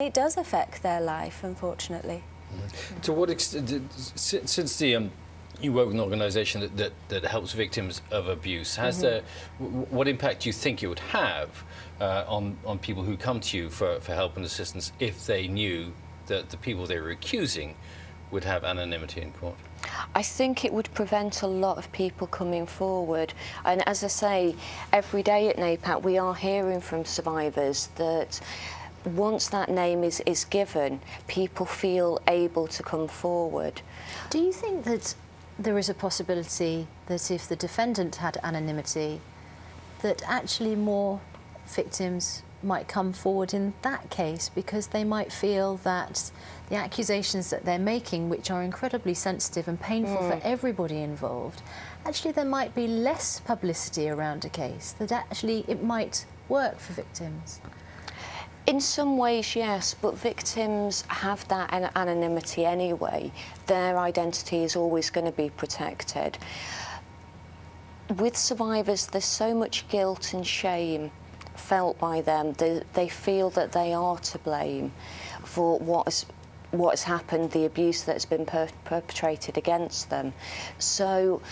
It does affect their life, unfortunately. To what extent, since the um, you work with an organisation that, that, that, helps victims of abuse, has mm -hmm. there, what impact do you think it would have uh, on, on people who come to you for, for help and assistance if they knew that the people they were accusing would have anonymity in court? I think it would prevent a lot of people coming forward. And as I say, every day at NAPAC we are hearing from survivors that once that name is, is given, people feel able to come forward. Do you think that there is a possibility that if the defendant had anonymity, that actually more victims might come forward in that case because they might feel that the accusations that they're making, which are incredibly sensitive and painful mm. for everybody involved, actually there might be less publicity around a case, that actually it might work for victims. In some ways, yes, but victims have that anonymity anyway. Their identity is always going to be protected. With survivors, there's so much guilt and shame felt by them. They, they feel that they are to blame for what has, what has happened, the abuse that's been per perpetrated against them. So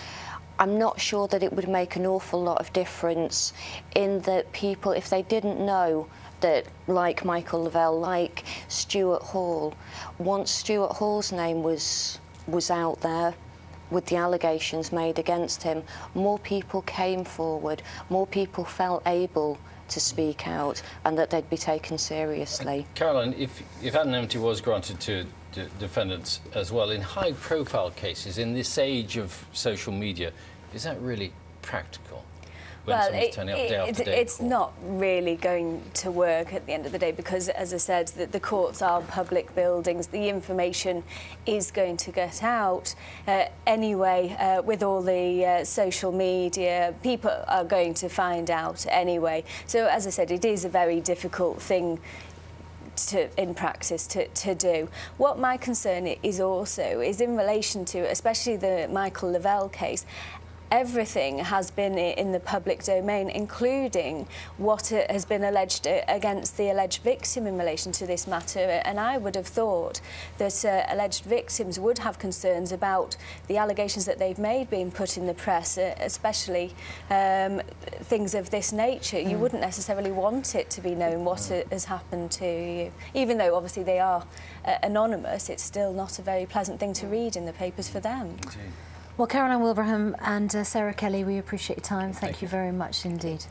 I'm not sure that it would make an awful lot of difference in that people, if they didn't know that like Michael Le Vell, like Stuart Hall, once Stuart Hall's name was was out there with the allegations made against him, more people came forward, more people felt able to speak out and that they'd be taken seriously. Uh, Caroline, if, if anonymity was granted to defendants as well, in high-profile cases, in this age of social media, is that really practical? Well, it, it, it's not really going to work at the end of the day because, as I said, the, the courts are public buildings. The information is going to get out uh, anyway. Uh, with all the uh, social media, people are going to find out anyway. So, as I said, it is a very difficult thing to, in practice to, to do. What my concern is also is in relation to, especially the Michael Le Vell case, everything has been in the public domain, including what has been alleged against the alleged victim in relation to this matter. And I would have thought that uh, alleged victims would have concerns about the allegations that they've made being put in the press, uh, especially um, things of this nature. Mm. You wouldn't necessarily want it to be known what mm. has happened to you. Even though obviously they are uh, anonymous, it's still not a very pleasant thing to read in the papers for them. Indeed. Well, Caroline Wilbraham and uh, Sarah Kelly, we appreciate your time. Thank, Thank you. you very much indeed.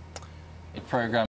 Program